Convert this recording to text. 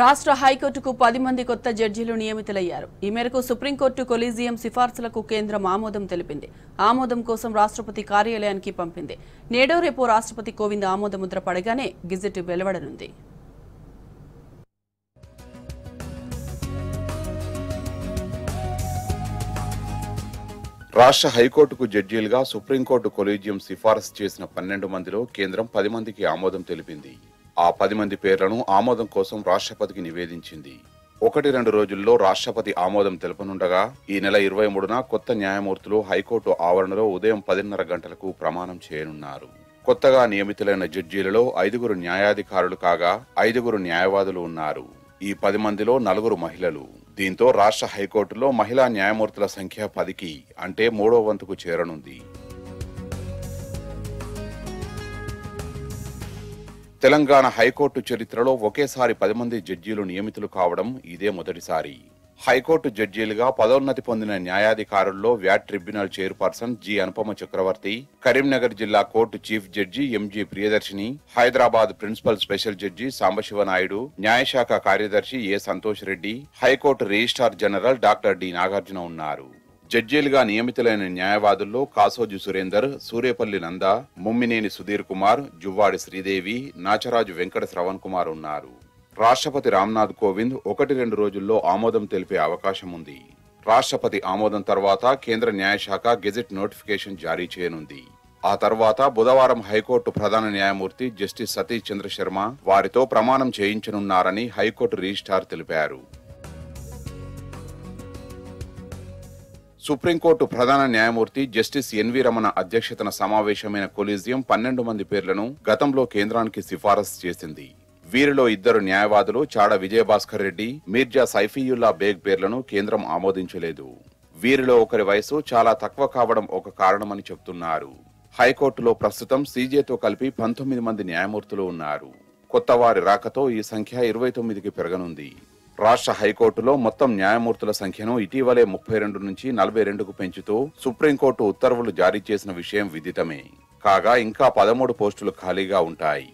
రాష్ట్ర హైకోర్టుకు పది మంది కొత్త జడ్జీలు నియమితులయ్యారు. ఈ మేరకు సుప్రీంకోర్టు కొలీజియం సిఫార్సులకు కేంద్రం ఆమోదం తెలిపింది. ఆమోదం కోసం రాష్ట్రపతి కార్యాలయానికి పంపింది. నేడో రేపు రాష్ట్రపతి కోవింద్ ఆమోదముద్ర పడగానే గిజిట్ వెలువడనుంది. రాష్ట్ర హైకోర్టుకు జడ్జీలుగా సుప్రీంకోర్టు కొలీజియం సిఫారసు చేసిన పన్నెండు మందిలో కేంద్రం పది మందికి ఆమోదం తెలిపింది. ఆ పది మంది పేర్లను ఆమోదం కోసం రాష్ట్రపతికి నివేదించింది. ఒకటి రెండు రోజుల్లో రాష్ట్రపతి ఆమోదం తెలుపనుండగా ఈ నెల ఇరవై మూడున కొత్త న్యాయమూర్తులు హైకోర్టు ఆవరణలో ఉదయం పదిన్నర గంటలకు ప్రమాణం చేయనున్నారు. కొత్తగా నియమితులైన జడ్జీలలో ఐదుగురు న్యాయాధికారులు కాగా ఐదుగురు న్యాయవాదులు ఉన్నారు. ఈ పది మందిలో నలుగురు మహిళలు. దీంతో రాష్ట్ర హైకోర్టులో మహిళా న్యాయమూర్తుల సంఖ్య పదికి అంటే మూడో వంతుకు చేరనుంది. తెలంగాణ హైకోర్టు చరిత్రలో ఒకేసారి పది మంది జడ్జీలు నియమితులు కావడం ఇదే మొదటిసారి. హైకోర్టు జడ్జీలుగా పదోన్నతి పొందిన న్యాయాధికారుల్లో VAT tribunal chairperson G. Anupama Chakravarthi Karimnagar జిల్లా court chief judge MG Priyadarshini Hyderabad principal special judge Sambasiva Naidu న్యాయశాఖ కార్యదర్శి A. Santosh Reddy high court registrar general doctor D. Nagarjuna ఉన్నారు. జడ్జీలుగా నియమితులైన న్యాయవాదుల్లో కాసోజు సురేందర్ సూర్యపల్లి నంద ముమ్మినేని సుధీర్ కుమార్ జువ్వాడి శ్రీదేవి నాచరాజు వెంకట శ్రవణ్ కుమార్ ఉన్నారు. రాష్ట్రపతి రామ్నాథ్ కోవింద్ ఒకటి రెండు రోజుల్లో ఆమోదం తెలిపే అవకాశం ఉంది. రాష్ట్రపతి ఆమోదం తర్వాత కేంద్ర న్యాయశాఖ గెజిట్ నోటిఫికేషన్ జారీ చేయనుంది. ఆ తర్వాత బుధవారం హైకోర్టు ప్రధాన న్యాయమూర్తి జస్టిస్ సతీష్ చంద్ర శర్మ వారితో ప్రమాణం చేయించనున్నారని హైకోర్టు రిజిస్ట్రార్ తెలిపారు. సుప్రీంకోర్టు ప్రధాన న్యాయమూర్తి జస్టిస్ ఎన్వి రమణ అధ్యక్షతన సమావేశమైన కొలీజియం పన్నెండు మంది పేర్లను గతంలో కేంద్రానికి సిఫారసు చేసింది. వీరిలో ఇద్దరు న్యాయవాదులు చాడ విజయభాస్కర్ రెడ్డి మీర్జా సైఫీయుల్లా బేగ్ పేర్లను కేంద్రం ఆమోదించలేదు. వీరిలో ఒకరి వయసు చాలా తక్కువ కావడం ఒక కారణమని చెబుతున్నారు హైకోర్టులో ప్రస్తుతం సీజేతో కలిపి పంతొమ్మిది మంది న్యాయమూర్తులు ఉన్నారు. కొత్త వారి రాకతో ఈ సంఖ్య ఇరవై తొమ్మిదికి పెరగనుంది. రాష్ట్ర హైకోర్టులో మొత్తం న్యాయమూర్తుల సంఖ్యను ఇటీవలే ముప్పై రెండు నుంచి నలభై రెండుకు పెంచుతూ సుప్రీంకోర్టు ఉత్తర్వులు జారీ చేసిన విషయం విదితమే. కాగా ఇంకా పదమూడు పోస్టులు ఖాళీగా ఉంటాయి.